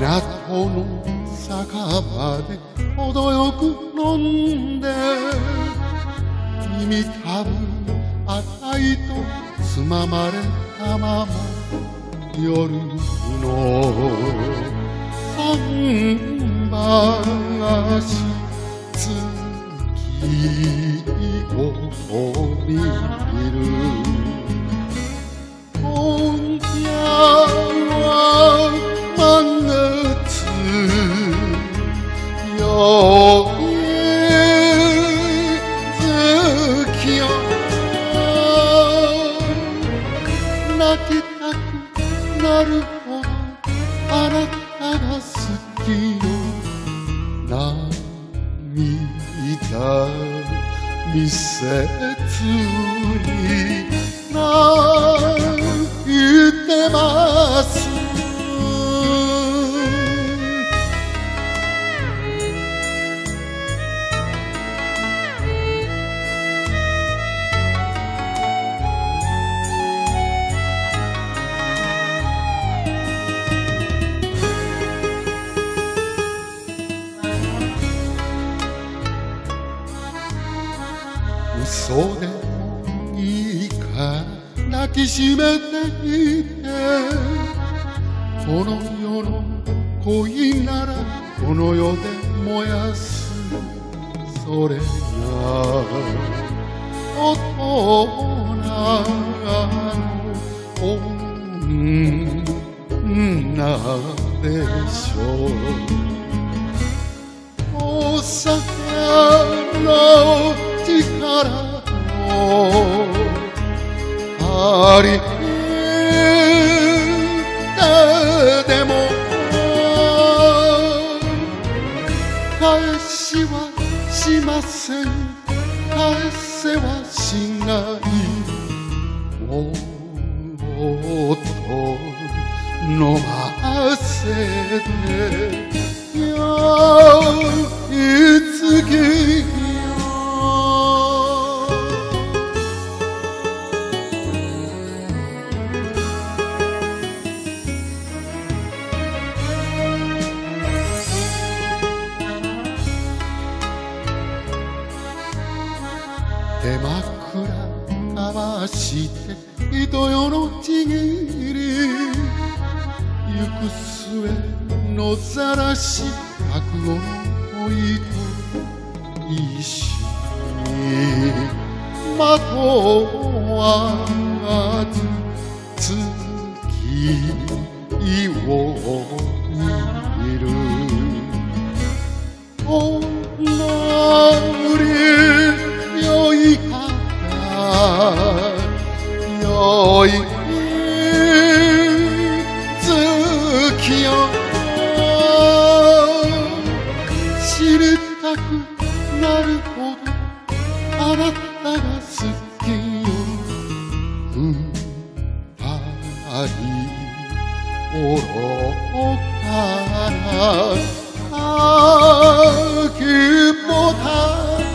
港の酒場で程よく飲んで耳たぶ赤いとつままれたまま夜の桟橋月を見る。泣きたくなるほどあなたが好きよ涙見せずにでもいいから抱きしめていて。この世の恋ならこの世で燃やす。それが大人の女でしょう。お酒の力をありてでも返しはしません。返せはしない。もっと飲ませて。手枕かわして糸よのちぎり。行く末のざらし覚悟の恋と一緒にまとわず月を見よい月よ知りたくなるほどあなたが好きよ。二人愚から秋ボタン